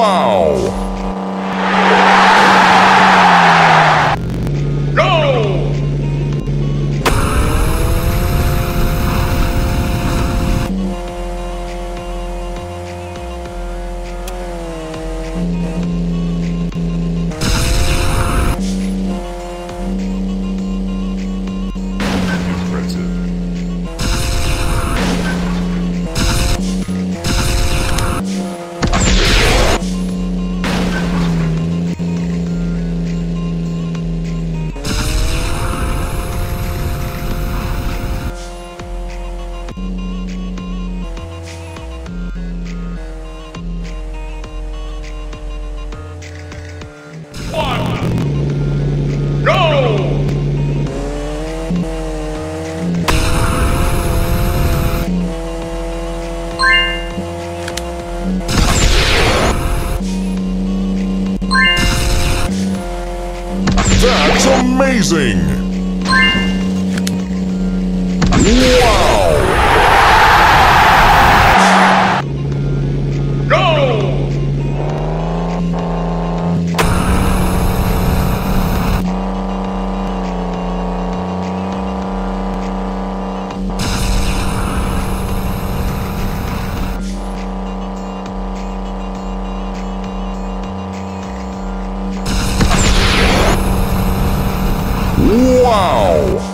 Wow! That's amazing! Wow!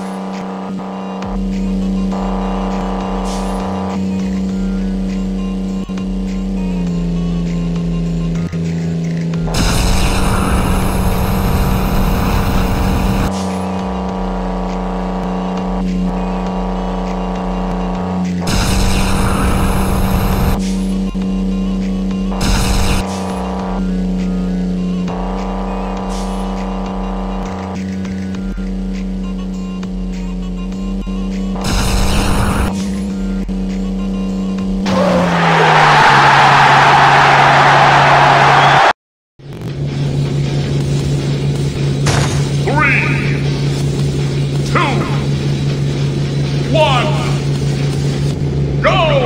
Go!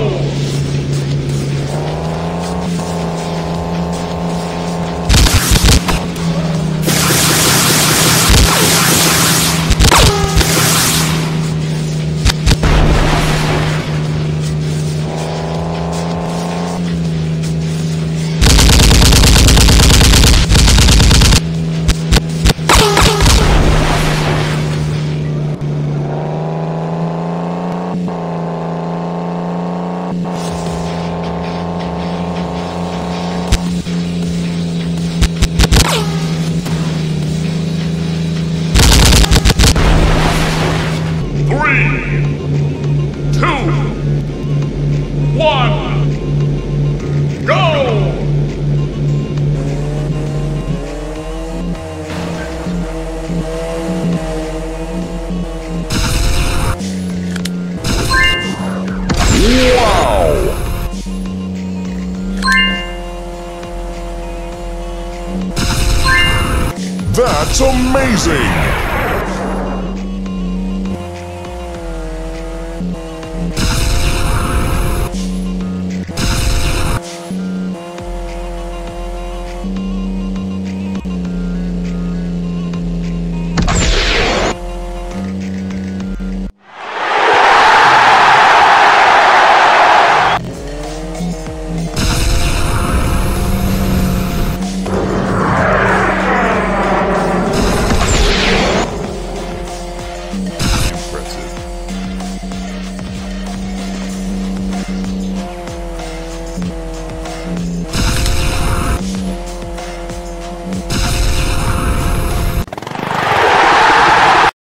That's amazing!